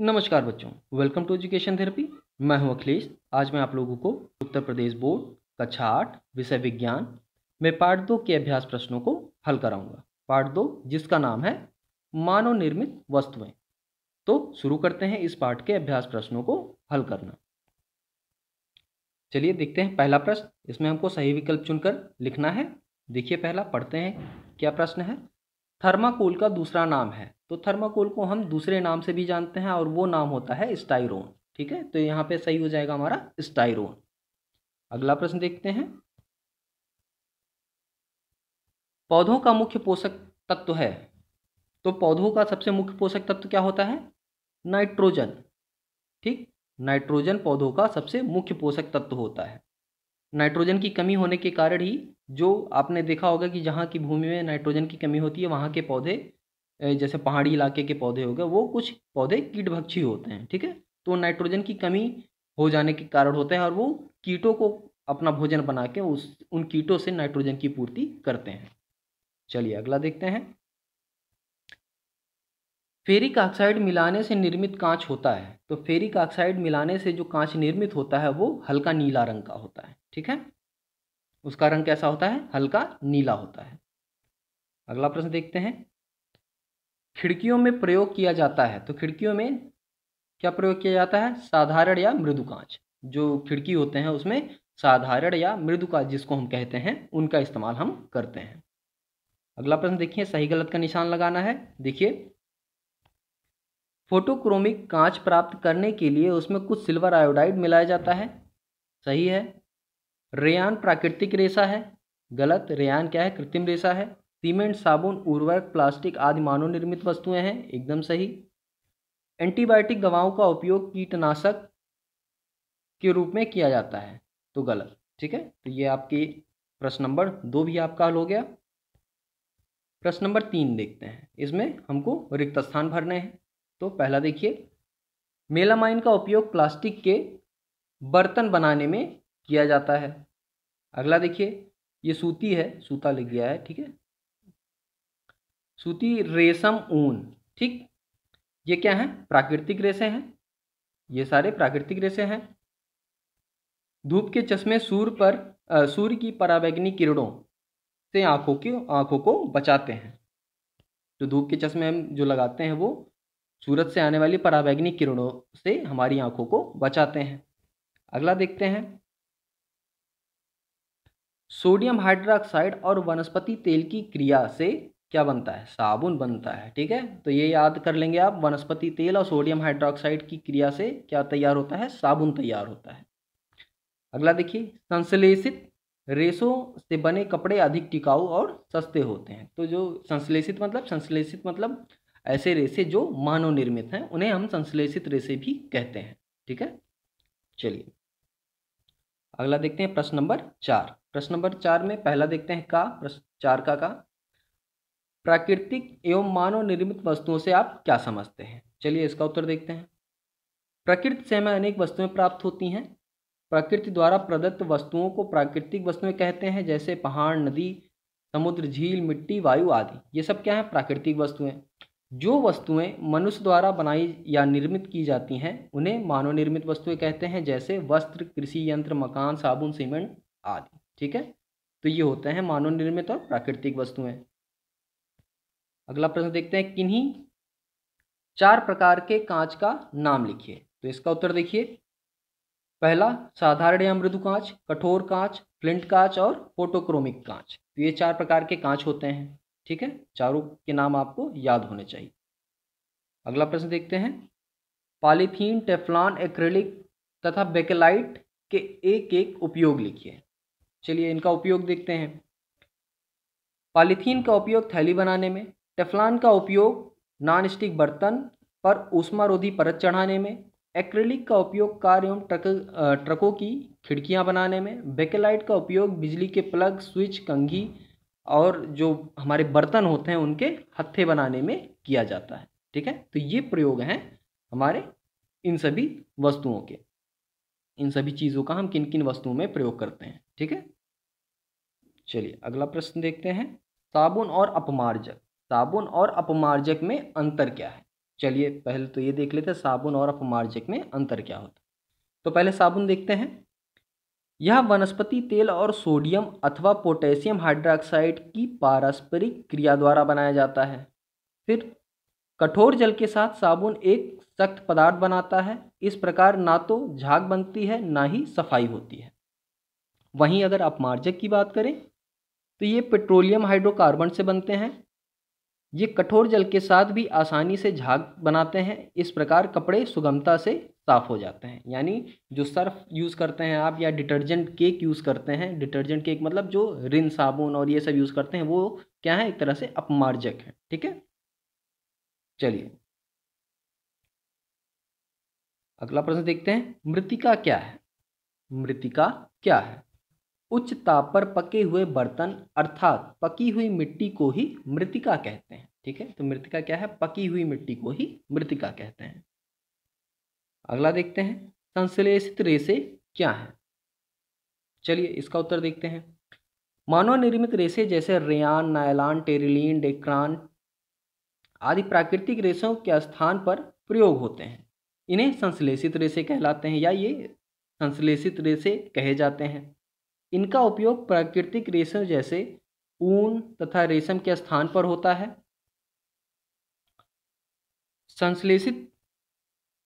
नमस्कार बच्चों welcome to education therapy मैं हूँ अखिलेश, आज मैं आप लोगों को उत्तर प्रदेश बोर्ड कक्षा आठ विषय विज्ञान में पार्ट दो के अभ्यास प्रश्नों को हल कराऊँगा। पार्ट दो, जिसका नाम है मानव निर्मित वस्तुएँ। तो शुरू करते हैं इस पार्ट के अभ्यास प्रश्नों को हल करना। चलिए देखते हैं पहला प्रश्न। इसमें हमको सही विकल्प चुनकर लिखना है। देखिए पहला, पढ़ते हैं, क्या प्रश्न है? थर्माकोल का दूसरा नाम है। तो थर्माकोल को हम दूसरे नाम से भी जानते हैं और वो नाम होता है स्टाइरोन, ठीक है? तो यहाँ पे सही हो जाएगा हमारा स्टाइरोन। अगला प्रश्न देखते हैं। पौधों का मुख्य पोषक तत्व है। तो पौधों का सबसे मुख्य पोषक तत्व क्या होता है? नाइट्रोजन, ठीक? नाइट्रोजन पौधों का सबसे मुख्य पोषक तत्व होता है। नाइट्रोजन की कमी होने के कारण ही जो आपने देखा होगा कि जहाँ की भूमि में नाइट्रोजन की कमी होती है, वहाँ के पौधे जैसे पहाड़ी इलाके के पौधे हो गए, वो कुछ पौधे कीटभक्षी होते हैं, ठीक है? तो नाइट्रोजन की कमी हो जाने के कारण होता है और वो कीटों को अपना भोजन बना के उस, उन कीटों से नाइट्रोजन की पूर्ति करते हैं। चलिए अगला देखते हैं। फेरिक ऑक्साइड मिलाने से निर्मित कांच होता है तो फेरिक ऑक्साइड मिलाने से जो कांच निर्मित होता है, वो हल्का नीला रंग का होता है, ठीक है? उसका रंग कैसा होता है? हल्का नीला होता है। अगला प्रश्न देखते हैं। खिड़कियों में प्रयोग किया जाता है तो खिड़कियों में क्या प्रयोग किया जाता है? साधारण या मृदु कांच। जो खिड़की होते हैं, उसमें साधारण या मृदु कांच जिसको हम कहते हैं, उनका इस्तेमाल हम करते हैं। अगला प्रश्न देखिए, सही गलत का निशान लगाना है। देखिए। फोटोक्रोमिक कांच प्राप्त करने के लिए उसमें कुछ सिल्वर आयोडाइड मिलाया जाता है। सही है। रेयान प्राकृतिक रेशा है, गलत, रेयान क्या है? कृत्रिम रेशा है। सीमेंट, साबुन, उर्वरक, प्लास्टिक आदि मानव निर्मित वस्तुएँ हैं, एकदम सही। एंटीबायोटिक दवाओं का उपयोग कीटनाशक के रूप में किया जाता है तो गलत, ठीक है? तो ये आपकी प्रश्न नंबर दो भी आपका हल हो गया। प्रश्न नंबर तीन देखते हैं। इसमें हमको रिक्त स्थान भरने हैं। तो पहला देखिए, मेलामाइन का उपयोग प्लास्टिक के बर्तन बनाने में किया जाता है। अगला देखिए, ये सूती है, सूता लिख गया है, ठीक है? सूती रेशम ऊन, ठीक? ये क्या है? प्राकृतिक रेशे हैं। ये सारे प्राकृतिक रेशे हैं। धूप के चश्मे सूर्य पर सूर्य की पराबैंगनी किरणों से आँखों की, आँखों को बचाते हैं। जो धूप के चश्मे हम जो लगाते हैं वो सूरज से आने वाली पराबैंगनी किरणों से हमारी आँखों को बचाते हैं। अगला देखते हैं। सोडियम हाइड्रोक्साइड और वनस्पति तेल की क्रिया से क्या बनता है? साबुन बनता है, ठीक है? तो ये याद कर लेंगे आप, वनस्पति तेल और सोडियम हाइड्रोक्साइड की क्रिया से क्या तैयार होता है? साबुन तैयार होता है। अगला देखिए, संश्लेषित रेशों से बने कपड़े अधिक टिकाऊ और सस्ते होते हैं। तो जो संश्लेषित मतलब संश्लेषित मतलब ऐसे रेशे जो मानव निर्मित हैं, उन्हें हम संश्लेषित रेशे भी कहते हैं, ठीक है? चलिए। अगला देखते हैं प्रश्न नंबर चार। प्रश्न नंबर चार में पहला देखते हैं का, प्रश्न चार का का। प्राकृतिक एवं मानव निर्मित वस्तुओं से आप क्या समझते हैं? चलिए इसका उत्तर देखते हैं। प्रकृति से हमें अनेक वस्तुएँ प्राप्त होती हैं। प्रकृति द्वारा प्रदत्त वस्तुओं को प्राकृतिक वस्तुएँ कहते हैं, जैसे पहाड़, नदी, समुद्र, झील, मिट्टी, वायु आदि। ये सब क्या है? प्राकृतिक वस्तुएँ। जो वस्तुएँ मनुष्य द्वारा बनाई या निर्मित की जाती हैं, उन्हें मानव निर्मित वस्तुएँ कहते हैं, जैसे वस्त्र, कृषि यंत्र, मकान, साबुन, सीमेंट आदि, ठीक है? तो ये होते हैं मानव निर्मित और प्राकृतिक वस्तुएँ। अगला प्रश्न देखते हैं, किन्हीं चार प्रकार के कांच का नाम लिखिए? तो इसका उत्तर देखिए। पहला, साधारण या मृदु कांच, कठोर कांच, फ्लिंट कांच और फोटोक्रोमिक कांच। तो ये चार प्रकार के कांच होते हैं। ठीक है? चारों के नाम आपको याद होने चाहिए। अगला प्रश्न देखते हैं। पॉलीथीन, टेफ्लॉन, एक्रेलिक तथा बेकेलाइट के एक एक उपयोग लिखिए। चलिए इनका उपयोग देखते हैं। पॉलीथीन का उपयोग थैली बनाने में, टेफ्लान का उपयोग नॉन स्टिक बर्तन पर ऊष्मारोधी परत चढ़ाने में, एक्रेलिक का उपयोग कार एवं ट्रक ट्रकों की खिड़कियाँ बनाने में, बेकेलाइट का उपयोग बिजली के प्लग, स्विच, कंघी और जो हमारे बर्तन होते हैं, उनके हत्थे बनाने में किया जाता है। ठीक है? तो ये प्रयोग हैं हमारे इन सभी वस्तुओं के। इन सभी चीज़ों का हम किन किन वस्तुओं में प्रयोग करते हैं? ठीक है? चलिए, अगला प्रश्न देखते हैं। साबुन और अपमार्जक। साबुन और अपमार्जक में अंतर क्या है? चलिए, पहले तो ये देख लेते हैं, साबुन और अपमार्जक में अंतर क्या होता है? तो पहले साबुन देखते हैं। यह वनस्पति तेल और सोडियम अथवा पोटेशियम हाइड्रोक्साइड की पारस्परिक क्रिया द्वारा बनाया जाता है। फिर कठोर जल के साथ साबुन एक सख्त पदार्थ बनाता है। इस प्रकार ना तो झाग बनती है, ना ही सफ़ाई होती है। वहीं अगर अपमार्जक की बात करें तो ये पेट्रोलियम हाइड्रोकार्बन से बनते हैं। ये कठोर जल के साथ भी आसानी से झाग बनाते हैं। इस प्रकार कपड़े सुगमता से साफ़ हो जाते हैं। यानी जो सर्फ यूज़ करते हैं आप या डिटर्जेंट केक यूज़ करते हैं, डिटर्जेंट केक मतलब जो रिन, साबुन और ये सब यूज़ करते हैं, वो क्या है? एक तरह से अपमार्जक है, ठीक है? चलिए। अगला प्रश्न देखते हैं। मृतिका क्या है? मृतिका क्या है? उच्च ताप पर पके हुए बर्तन अर्थात पकी हुई मिट्टी को ही मृतिका कहते हैं, ठीक है? तो मृतिका क्या है? पकी हुई मिट्टी को ही मृतिका कहते हैं। अगला देखते हैं, संश्लेषित रेसे क्या है? चलिए इसका उत्तर देखते हैं। मानव निर्मित रेसे जैसे रेयान, नायलान, टेरिलीन, डेक्रान आदि प्राकृतिक रेशों के स्थान पर प्रयोग होते हैं। इन्हें संश्लेषित रेसे कहलाते हैं या ये संश्लेषित रेसे कहे जाते हैं। इनका उपयोग प्राकृतिक रेशम जैसे ऊन तथा रेशम के स्थान पर होता है। संश्लेषित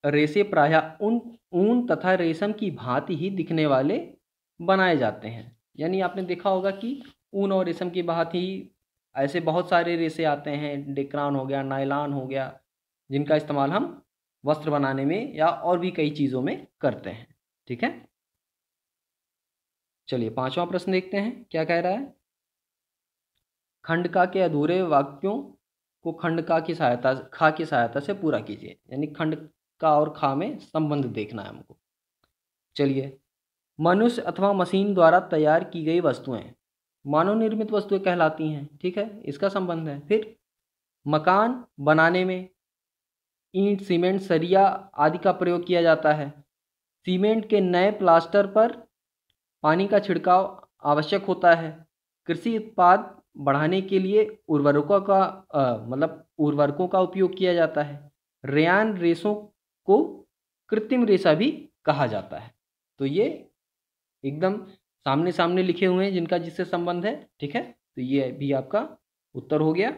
रेशे प्रायः उन, ऊन तथा रेशम की भांति ही दिखने वाले बनाए जाते हैं। यानी आपने देखा होगा कि ऊन और रेशम की भांति ही ऐसे बहुत सारे रेसे आते हैं, डेक्रान हो गया, नायलान हो गया, जिनका इस्तेमाल हम वस्त्र बनाने में या और भी कई चीज़ों में करते हैं। ठीक है? चलिए पांचवा प्रश्न देखते हैं, क्या कह रहा है? खंडका के अधूरे वाक्यों को खंडका की सहायता, खा की सहायता से पूरा कीजिए, यानी खंड का और खा में संबंध देखना है हमको। चलिए, मनुष्य अथवा मशीन द्वारा तैयार की गई वस्तुएँ, मानव निर्मित वस्तुएँ कहलाती हैं, ठीक है? इसका संबंध है। फिर, मकान बनाने में ईंट, सीमेंट, सरिया आदि का प्रयोग किया जाता है। सीमेंट के नए प्लास्टर पर पानी का छिड़काव आवश्यक होता है। कृषि उत्पाद बढ़ाने के लिए उर्वरकों का मतलब उर्वरकों का उपयोग किया जाता है। रेयान रेसों को कृत्रिम रेशा भी कहा जाता है। तो ये एकदम सामने सामने लिखे हुए हैं जिनका जिससे संबंध है, ठीक है? तो ये भी आपका उत्तर हो गया।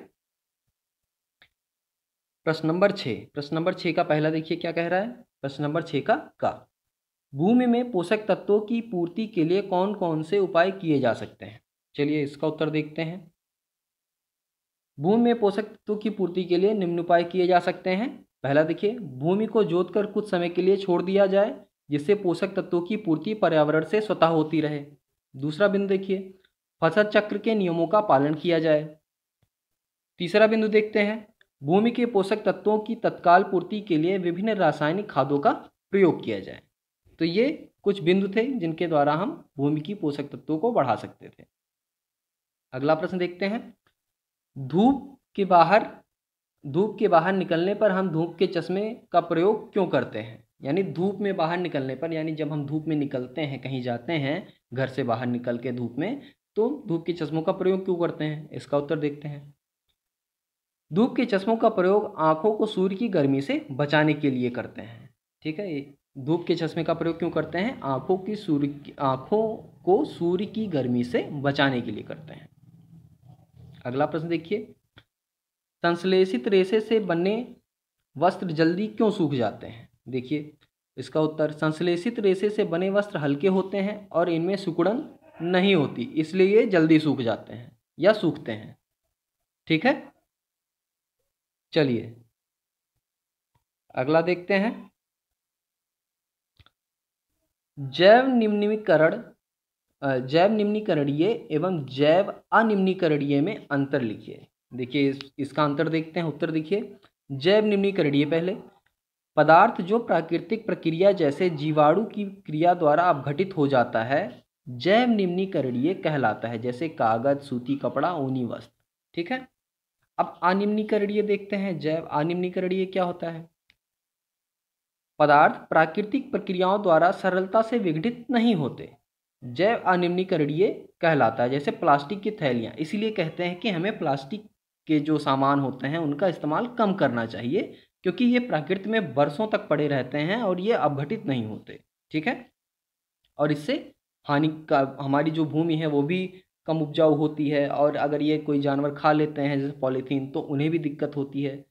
प्रश्न नंबर छः प्रश्न नंबर छः का पहला देखिए क्या कह रहा है? प्रश्न नंबर छः का का। भूमि में पोषक तत्वों की पूर्ति के लिए कौन कौन से उपाय किए जा सकते हैं? चलिए इसका उत्तर देखते हैं। भूमि में पोषक तत्वों की पूर्ति के लिए निम्न उपाय किए जा सकते हैं। पहला देखिए, भूमि को जोतकर कुछ समय के लिए छोड़ दिया जाए, जिससे पोषक तत्वों की पूर्ति पर्यावरण से स्वतः होती रहे। दूसरा बिंदु देखिए, फ़सल चक्र के नियमों का पालन किया जाए। तीसरा बिंदु देखते हैं, भूमि के पोषक तत्वों की तत्काल पूर्ति के लिए विभिन्न रासायनिक खादों का प्रयोग किया जाए। तो ये कुछ बिंदु थे जिनके द्वारा हम भूमि की पोषक तत्वों को बढ़ा सकते थे। अगला प्रश्न देखते हैं। धूप के बाहर, धूप के बाहर निकलने पर हम धूप के चश्मे का प्रयोग क्यों करते हैं? यानी धूप में बाहर निकलने पर, यानी जब हम धूप में निकलते हैं, कहीं जाते हैं, घर से बाहर निकल के धूप में तो धूप के चश्मों का प्रयोग क्यों करते हैं? इसका उत्तर देखते हैं। धूप के चश्मों का प्रयोग आँखों को सूर्य की गर्मी से बचाने के लिए करते हैं। ठीक है धूप के चश्मे का प्रयोग क्यों करते हैं? आँखों की सूर्य आँखों को सूर्य की गर्मी से बचाने के लिए करते हैं। अगला प्रश्न देखिए। संश्लेषित रेशे से बने वस्त्र जल्दी क्यों सूख जाते हैं? देखिए, इसका उत्तर, संश्लेषित रेशे से बने वस्त्र हल्के होते हैं और इनमें सुकुड़न नहीं होती, इसलिए ये जल्दी सूख जाते हैं या सूखते हैं। ठीक है? चलिए। अगला देखते हैं। जैव निम्नीकरण जैव निम्नीकरणीय एवं जैव अनिम्नीकरणीय में अंतर लिखिए। देखिए इस, इसका अंतर देखते हैं उत्तर देखिए। जैव निम्नीकरणीय पहले। पदार्थ जो प्राकृतिक प्रक्रिया जैसे जीवाणु की क्रिया द्वारा अपघटित हो जाता है जैव निम्नीकरणीय कहलाता है जैसे कागज़ सूती कपड़ा ऊनी वस्त्र। ठीक है? अब अनिम्नीकरणीय देखते हैं जैव अनिम्नीकरणीय क्या होता है? पदार्थ प्राकृतिक प्रक्रियाओं द्वारा सरलता से विघटित नहीं होते। जैव अनिम्नीकरणीय कहलाता है, जैसे प्लास्टिक की थैलियाँ। इसीलिए कहते हैं कि हमें प्लास्टिक के जो सामान होते हैं, उनका इस्तेमाल कम करना चाहिए, क्योंकि ये प्रकृति में वर्षों तक पड़े रहते हैं और ये अपघटित नहीं होते, ठीक है? और इससे हानि का, हमारी जो भूमि है, वो भी कम उपजाऊ होती है, और अगर ये कोई जानवर खा लेते हैं, जैसे पॉलीथीन तो उन्हें भी दिक्कत होती है।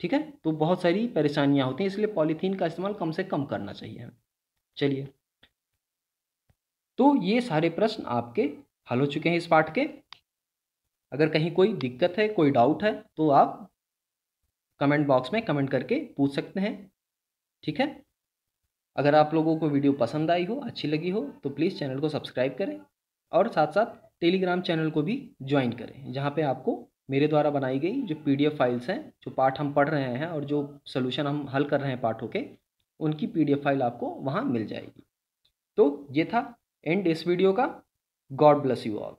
ठीक है? तो बहुत सारी परेशानियाँ होती हैं, इसलिए पॉलीथीन का इस्तेमाल कम से कम करना चाहिए। चलिए। तो ये सारे प्रश्न आपके हल हो चुके हैं इस पाठ के। अगर कहीं कोई दिक्कत है, कोई डाउट है तो आप कमेंट बॉक्स में कमेंट करके पूछ सकते हैं। ठीक है? अगर आप लोगों को वीडियो पसंद आई हो, अच्छी लगी हो तो प्लीज़ चैनल को सब्सक्राइब करें और साथ साथ टेलीग्राम चैनल को भी ज्वाइन करें, जहाँ पे आपको मेरे द्वारा बनाई गई जो पीडीएफ फाइल्स हैं, जो पाठ हम पढ़ रहे हैं और जो सोल्यूशन हम हल कर रहे हैं पाठों के, उनकी पीडीएफ फ़ाइल आपको वहाँ मिल जाएगी। तो ये था एंड इस वीडियो का। God bless you all